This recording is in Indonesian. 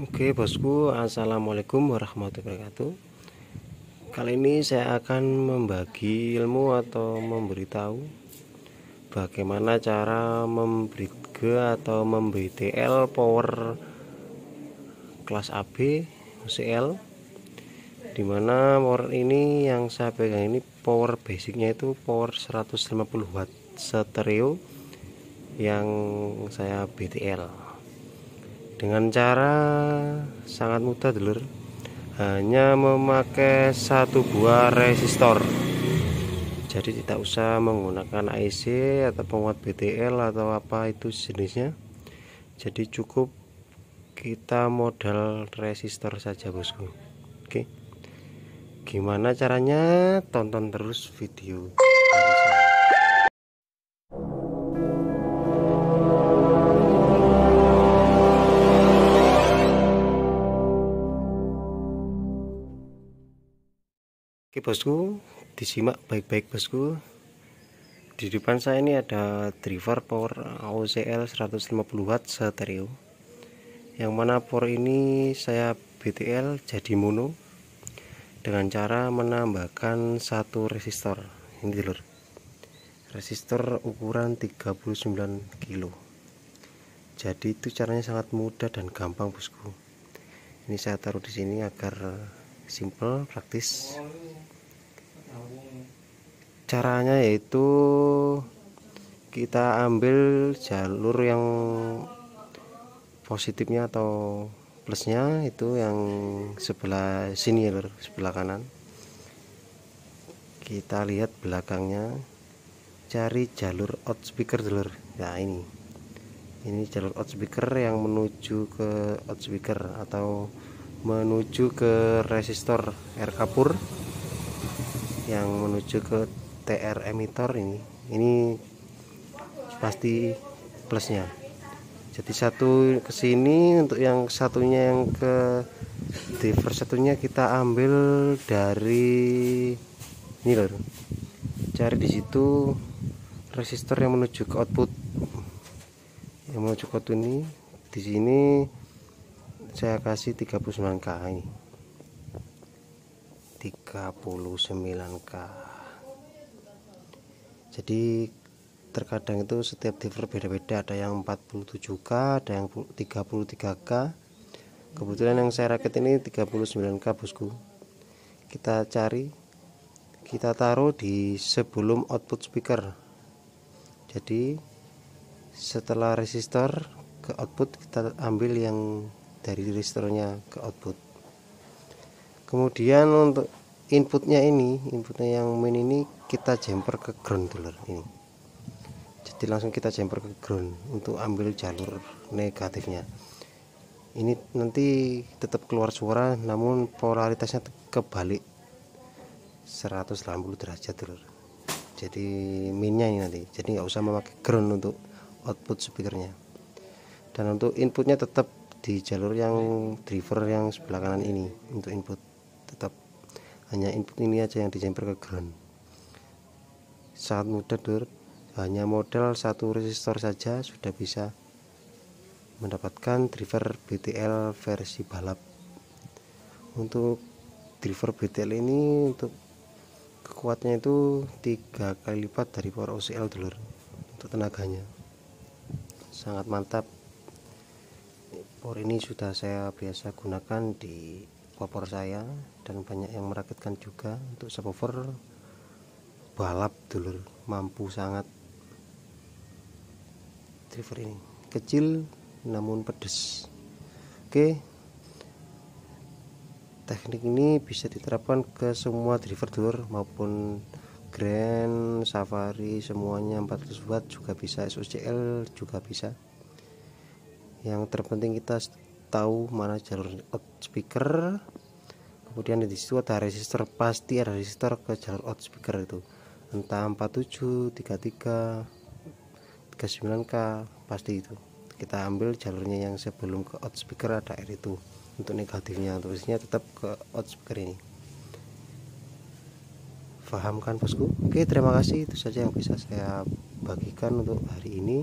Oke bosku. Assalamualaikum warahmatullahi wabarakatuh. Kali ini saya akan membagi ilmu atau memberitahu Bagaimana cara memberi G atau memberi TL power kelas AB CL Di mana power ini yang saya pegang ini power basicnya itu power 150 watt stereo yang saya BTL dengan cara sangat mudah dulur hanya memakai satu buah resistor. Jadi tidak usah menggunakan IC atau penguat BTL atau apa itu jenisnya. Jadi cukup kita modal resistor saja bosku. Oke. Gimana caranya? Tonton terus video Oke bosku disimak baik-baik bosku. Di depan saya ini ada driver power OCL 150 watt stereo. Yang mana power ini saya BTL jadi mono dengan cara menambahkan satu resistor. Ini dulu resistor ukuran 39 kilo. Jadi itu caranya sangat mudah dan gampang bosku. Ini saya taruh di sini agar simple praktis. Caranya yaitu kita ambil jalur yang positifnya atau plusnya itu yang sebelah sini ya sebelah kanan. Kita lihat belakangnya. Cari jalur out speaker dulu ya ini. Ini jalur out speaker yang menuju ke out speaker atau menuju ke resistor R kapur yang menuju ke TR emitter ini. Ini pasti plusnya. Jadi satu ke sini untuk yang satunya yang ke driver satunya kita ambil dari ini loh. Cari di situ resistor yang menuju ke output. Yang menuju ke output ini di sini saya kasih 39k ini. 39k jadi terkadang itu setiap diver beda-beda. Ada yang 47k ada yang 33k kebetulan yang saya rakit ini 39k bosku. Kita cari kita taruh di sebelum output speaker. Jadi setelah resistor ke output kita ambil yang dari resistornya ke output. Kemudian untuk inputnya ini inputnya yang main ini kita jumper ke ground dulu ini. Jadi langsung kita jumper ke ground untuk ambil jalur negatifnya. Ini nanti tetap keluar suara namun polaritasnya kebalik 180 derajat dulu. Jadi minnya ini nanti. Jadi nggak usah memakai ground untuk output speakernya. Dan untuk inputnya tetap di jalur yang driver yang sebelah kanan ini untuk input. Tetap hanya input ini aja yang dijemper ke ground. Sangat mudah dur. Hanya model satu resistor saja sudah bisa mendapatkan driver BTL versi balap. Untuk driver BTL ini untuk kekuatannya itu tiga kali lipat dari power OCL dulur untuk tenaganya. Sangat mantap Por ini sudah saya biasa gunakan di popor saya dan banyak yang merakitkan juga untuk subwoofer balap dulur mampu sangat. Driver ini kecil namun pedes. Oke. Teknik ini bisa diterapkan ke semua driver dulur maupun Grand Safari semuanya 400 watt juga bisa SOCL juga bisa yang terpenting kita tahu mana jalur out speaker. Kemudian di situ ada resistor pasti ada resistor ke jalur out speaker itu. Entah 47 33 39k pasti itu. Kita ambil jalurnya yang sebelum ke out speaker ada R itu untuk negatifnya. Untuk tetap ke out speaker ini. Paham kan bosku? Oke terima kasih. Itu saja yang bisa saya bagikan untuk hari ini